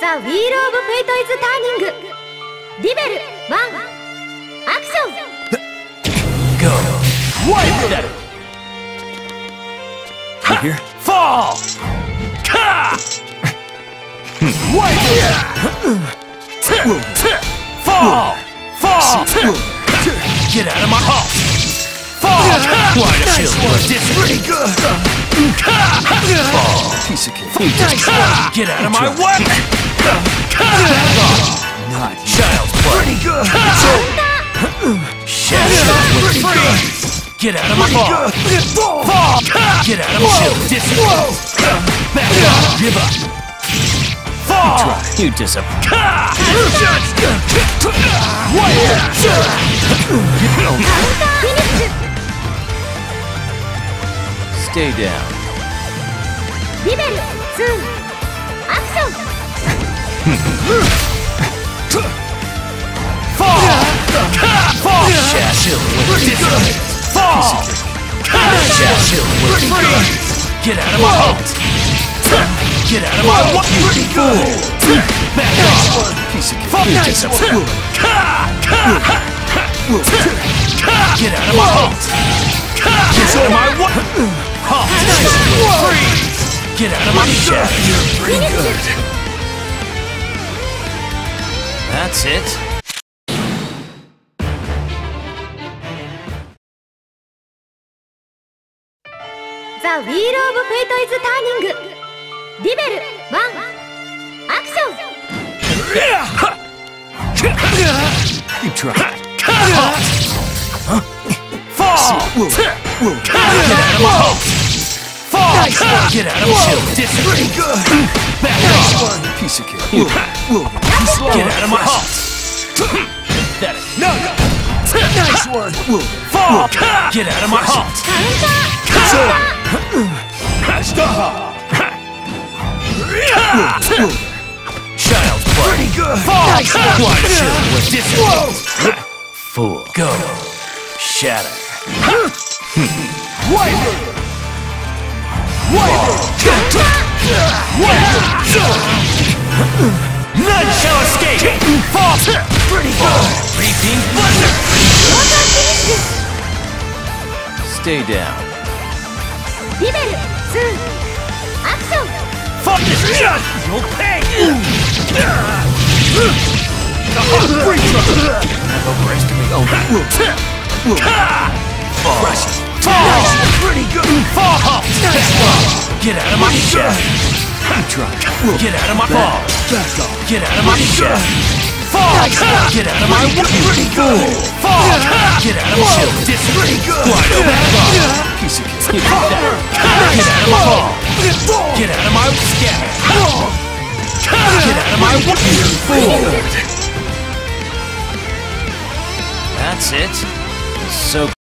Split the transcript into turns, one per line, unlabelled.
ザ・ウィール・オブ・フェイト・イズ・ターニングリベル1アクション
Go. Wipe that.
You here?
Fall. Ka. Wipe it. Fall. Fall. Get out of my hall. Fall. Quite a shield for distance.
Pretty good.
Fall.
Piece of cake.
Ka. Get out of my way.
Not
child's.
Pretty good.
Shadow pretty Get out of my ball.
Ball.
Get out of my shield. Disappear. Back up. Give up. Fall. You
try. You disappear. Wire. Stay down. Level two. Action.
Fall. Fall. Shadow with distance. Fall. Shadow with freeze. Get out of my halt. Get out of my way. You fool. Back off.
Piece of
Fall.
cake.
Disappear. Get out of my halt! Get out of my what? Halt! Freeze! Get out of my shadow!
Pretty good.
That's it.
The Wheel of Fate is turning. Level 1. Action!
You try.
Fall! Get out of
the
chill.
Disagree.
Back off.
Piece of cake slower.
Get out of my house. Pathetic. No.
Nice one.
Fall. Get out of my
house.
Child's play.
Pretty good.
Fall.
Nice
Quite
sure.
Fool. Go. Shatter.
Wiper. Wiper. Wiper.
None shall escape! Fall!
Pretty good!
Thunder!
Stay down.
Bibel, soon! Action! Fuck it! You'll pay! The
hot free truck! I've overestimated
all oh. that!
Fall!
Fall! Pretty good!
Fall! Get out of my shell!
You try. Whoa.
Get out of my
off.
Get out of my shadow! Fall! Get out of my
Pretty good.
Fall! Get out of my shield! Distance! Wide open!
Piece of cake.
Get out of my fall! Get out of my scatter! Get out of my fool! That's it. So